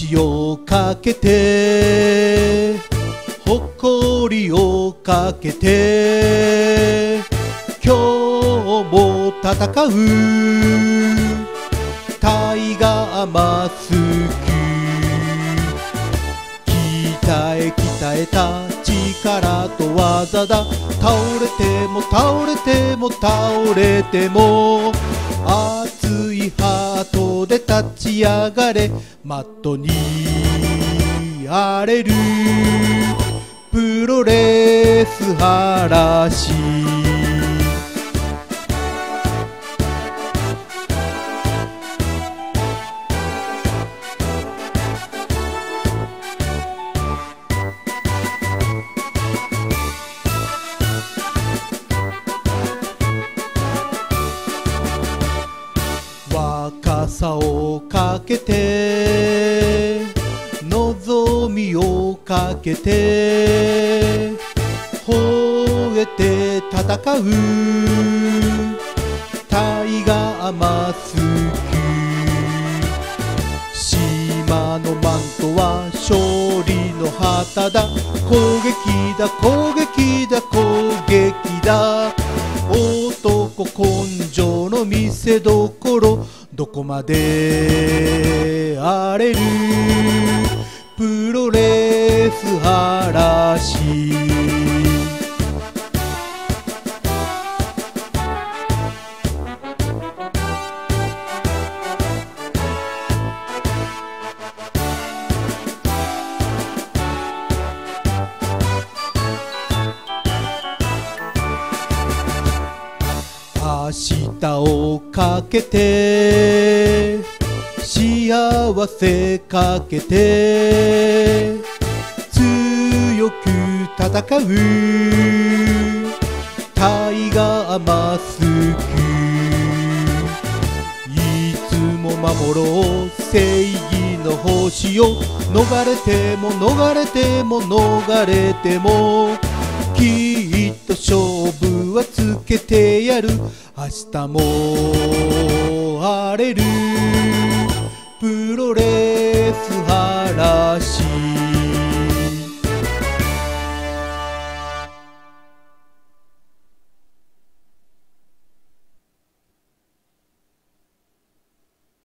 命をかけて誇りをかけて今日も戦う。タイガーマスク。鍛え鍛えた力と技だ。倒れても倒れても倒れてもで立ち上がれ。マットに荒れる。プロレス嵐若さをかけて望みをかけて吠えて戦う。タイガーマスク。島のマントは勝利の旗だ。攻撃だ攻撃だ攻撃だ。男根性の見せどころどこまで荒れる明日をかけて幸せかけて強く戦う。タイガーマスク。いつも守ろう。正義の星を。逃れても逃れても逃れても。はつけてやる。明日も晴れる。